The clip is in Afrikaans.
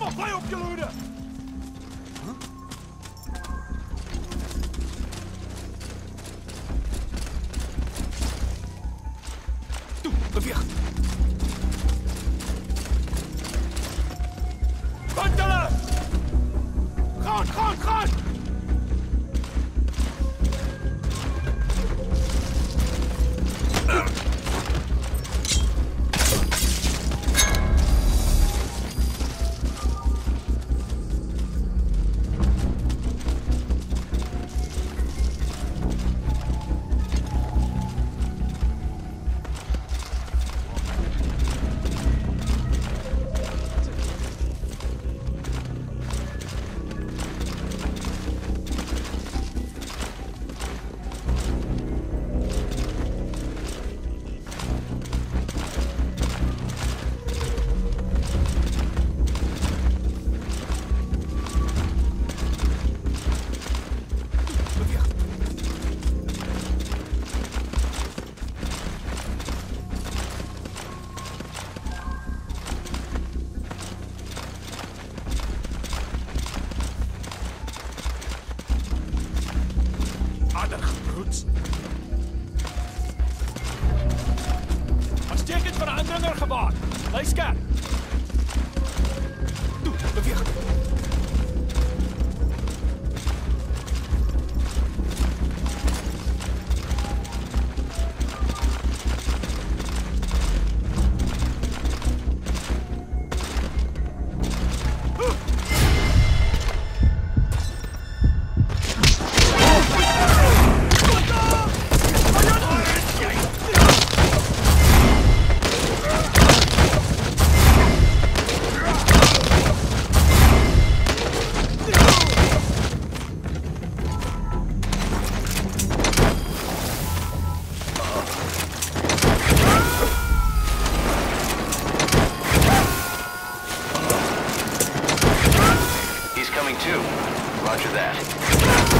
Kom op, play op je? Roets. Uitstekend vir 'n indringer gewaar. Bly skerp. Toe, beweeg. Roger that.